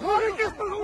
Hare Krishna,